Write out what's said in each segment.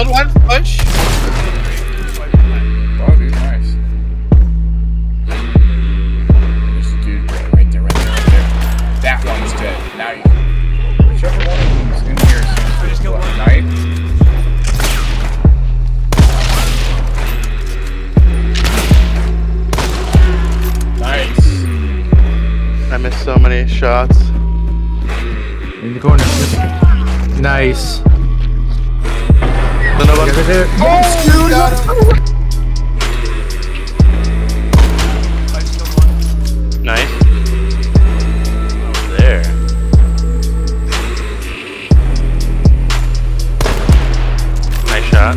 Killed one. Push. Oh, dude, nice. There's a dude right there, right there, right there. That one's dead. Now you. Whichever one of them is in here seems to just killed what, one. Nice. I missed so many shots. In the corner. Nice. Of Right them. there. I just killed one. Nice. There. Nice shot.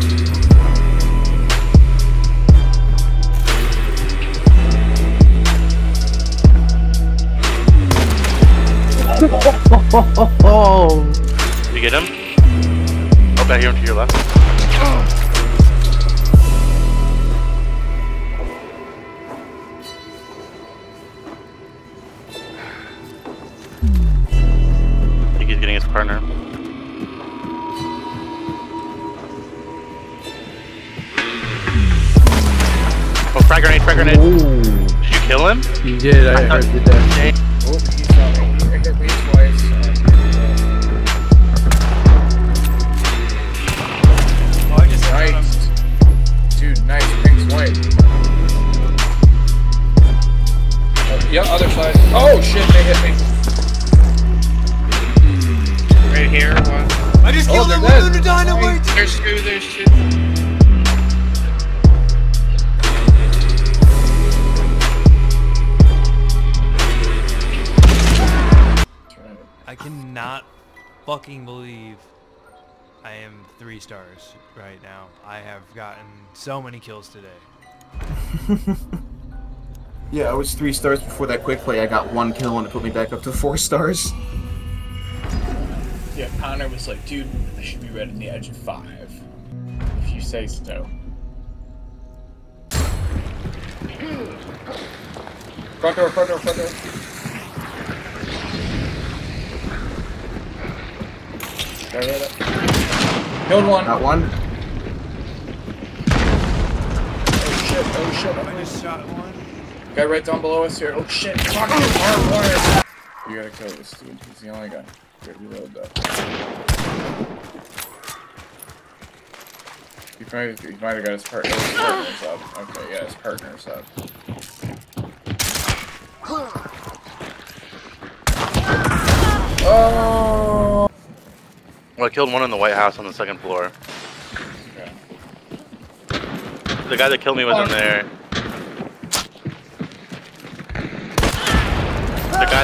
Oh. Did you get him? Oh, back here to your left. I think he's getting his partner. Oh, frag grenade, frag grenade. Ooh. Did you kill him? You did. I heard you there. Oh, Oh, yeah, other side. Oh, shit, they hit me. Right here. One. I just Oh, killed they're him dead. with a dynamite. There's two. There's two. I cannot fucking believe I am three stars right now. I have gotten so many kills today. Yeah, I was three stars before that quick play. I got one kill and it put me back up to four stars. Yeah, Connor was like, dude, I should be right on the edge of five. If you say so. Front door, front door, front door. Killed one. Got one. Oh shit, oh shit. I just shot one. Guy right down below us here. Oh shit, fuck you, hard wire. You gotta kill this dude. He's the only guy. Good, reload that. He might, he might have got his, part, his partners up. Okay, yeah, his partners up. Oh! Well, I killed one in the White House on the second floor. Okay. The guy that killed me was in there. The guy